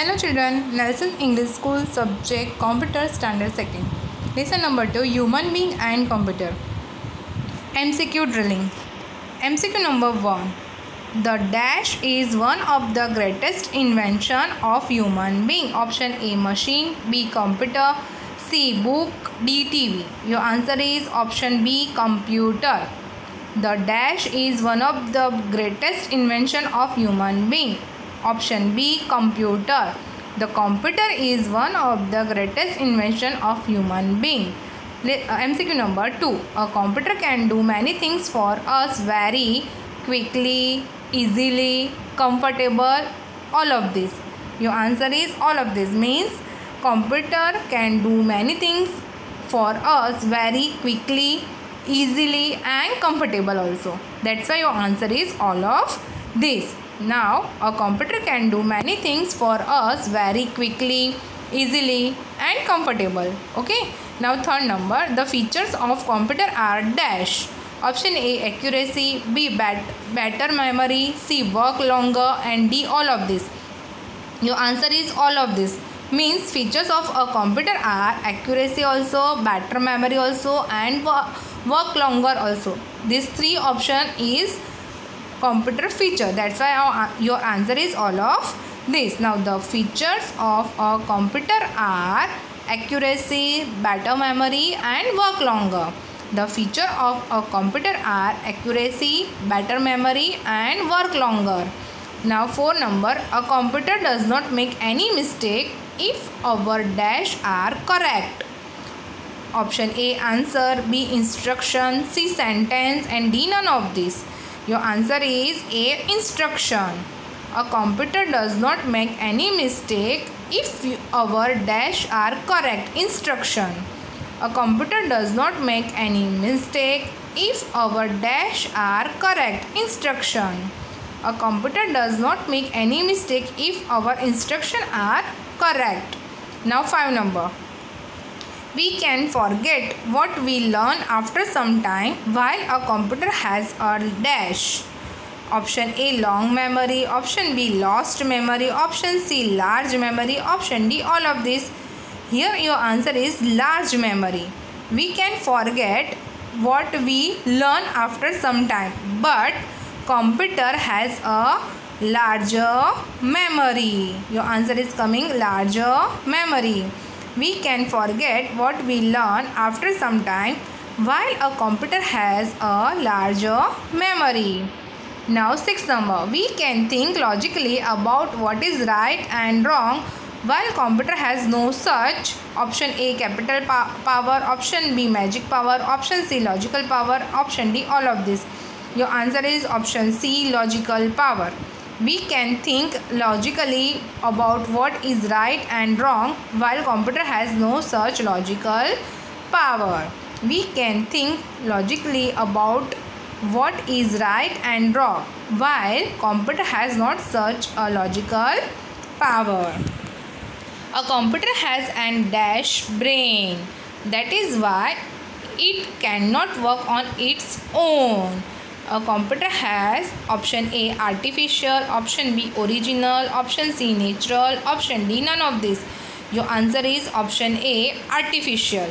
Hello children, Nelson English School subject Computer Standard 2nd. Lesson number 2 Human Being and Computer. MCQ drilling. MCQ number 1. The dash is one of the greatest invention of human being. Option A machine, B computer, C book, D TV. Your answer is option B computer. The dash is one of the greatest invention of human being. Option B computer. The computer is one of the greatest invention of human being. Uh, MCQ number 2. A computer can do many things for us very quickly, easily, comfortable, all of this. Your answer is all of this means computer can do many things for us very quickly, easily and comfortable also. That's why your answer is all of this. Now, a computer can do many things for us very quickly, easily and comfortable. Okay. Now, third number, the features of computer are dash. Option A accuracy, B bat, better memory, C work longer and D all of this. Your answer is all of this. Means features of a computer are accuracy also, better memory also and work longer also. this three option is computer feature. That's why your answer is all of this. Now the features of a computer are accuracy better memory and work longer. The feature of a computer are accuracy better memory and work longer. Now four number. A computer does not make any mistake if our dash are correct. Option a answer. B instruction. C sentence. And d none of this your answer is A. Instruction. A computer does not make any mistake if our dash are correct. Instruction. A computer does not make any mistake if our dash are correct. Instruction. A computer does not make any mistake if our instruction are correct. Now 5 number. We can forget what we learn after some time while a computer has a dash. Option A long memory, option B lost memory, option C large memory, option D all of this. Here your answer is large memory. We can forget what we learn after some time but computer has a larger memory. Your answer is coming larger memory we can forget what we learn after some time while a computer has a larger memory. Now sixth number, we can think logically about what is right and wrong while computer has no such option A capital power, option B magic power, option C logical power, option D all of this. Your answer is option C logical power we can think logically about what is right and wrong while computer has no such logical power. We can think logically about what is right and wrong while computer has not such a logical power. A computer has an dash brain. That is why it cannot work on its own a computer has option A artificial, option B original, option C natural, option D none of this. Your answer is option A artificial.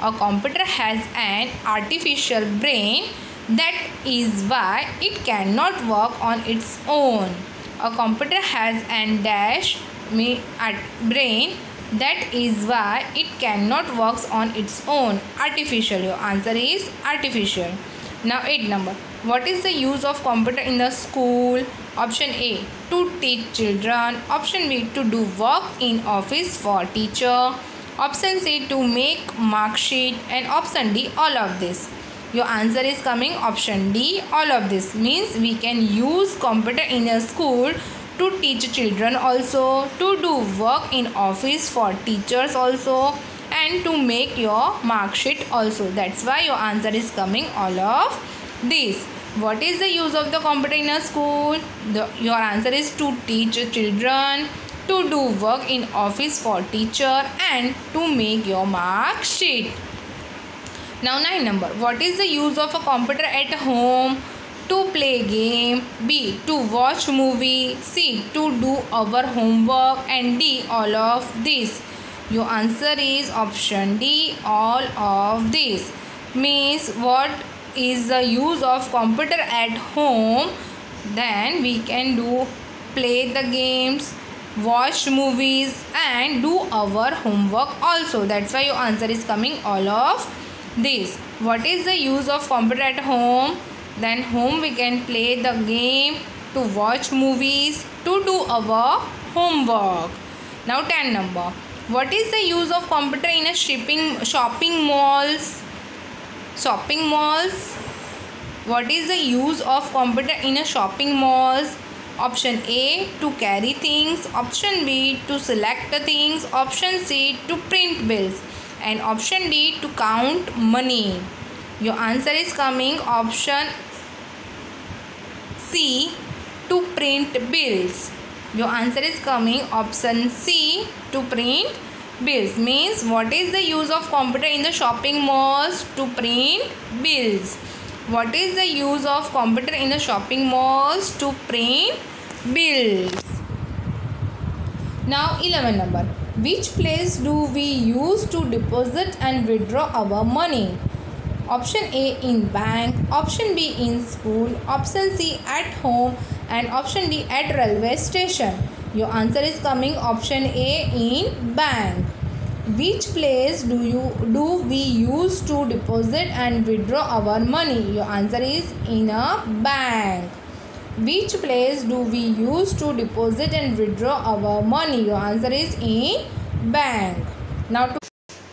A computer has an artificial brain that is why it cannot work on its own. A computer has an dash me at brain that is why it cannot work on its own. Artificial. Your answer is artificial. Now 8 number. What is the use of computer in the school? Option A. To teach children. Option B. To do work in office for teacher. Option C. To make mark sheet. And option D. All of this. Your answer is coming option D. All of this means we can use computer in a school to teach children also. To do work in office for teachers also. And to make your mark sheet also. That's why your answer is coming all of this. What is the use of the computer in a school? The, your answer is to teach children, to do work in office for teacher and to make your mark sheet. Now 9 number. What is the use of a computer at home? to play game b to watch movie c to do our homework and d all of this your answer is option d all of this means what is the use of computer at home then we can do play the games watch movies and do our homework also. That's why your answer is coming all of this. What is the use of computer at home? Then home we can play the game to watch movies to do our homework. Now 10 number. What is the use of computer in a shipping shopping malls shopping malls. What is the use of computer in a shopping malls? Option a to carry things. Option b to select the things. Option c to print bills. And option d to count money. Your answer is coming. Option c to print bills. Your answer is coming. Option c to print bills means what is the use of computer in the shopping malls to print bills what is the use of computer in the shopping malls to print bills? Now 11 number. Which place do we use to deposit and withdraw our money? Option A in bank, option B in school, option C at home and option D at railway station. Your answer is coming option A in bank. Which place do you do we use to deposit and withdraw our money? Your answer is in a bank. Which place do we use to deposit and withdraw our money? Your answer is in bank. Now to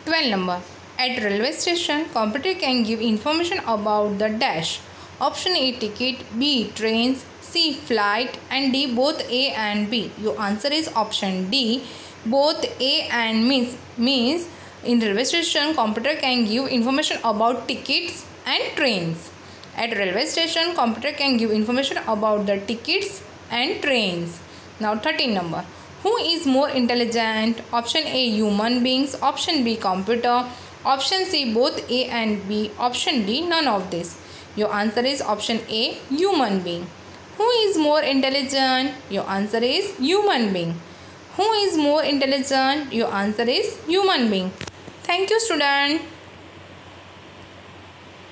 12 number. At railway station computer can give information about the dash. Option a ticket. B trains c flight and d both a and b your answer is option d both A and means means in railway station computer can give information about tickets and trains. At railway station computer can give information about the tickets and trains. Now 13 number. Who is more intelligent? Option A human beings, option B computer, option C both A and B, option D none of this. Your answer is option A human being. Who is more intelligent? Your answer is human being. Who is more intelligent? Your answer is human being. Thank you student.